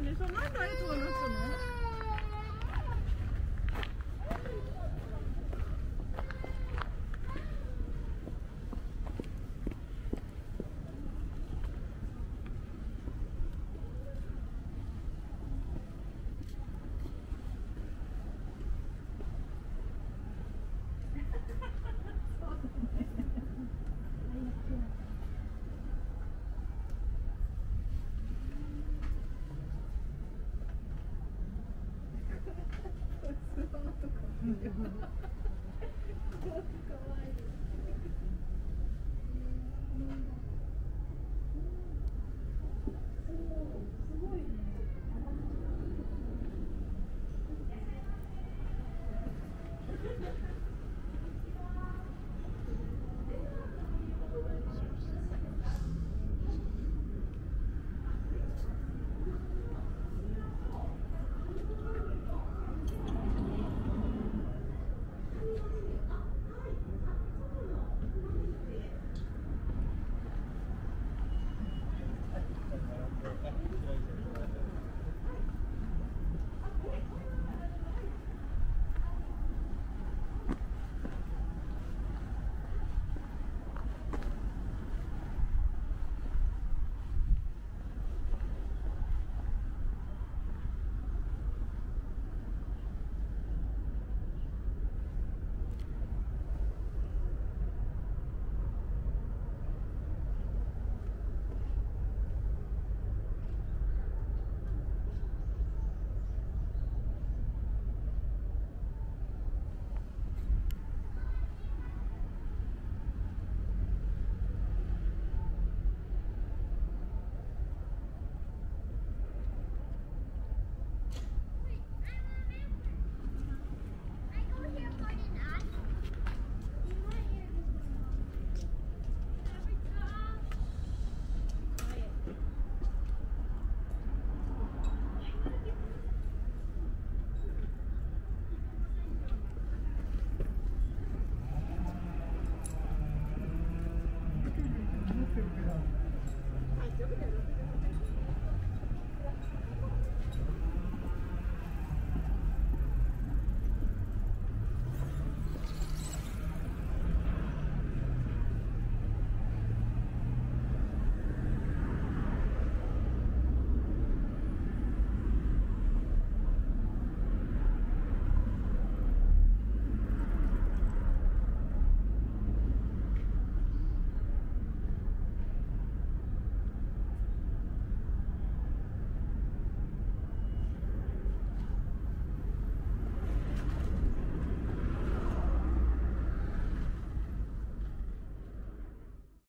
なんですよ。なんであいつなっ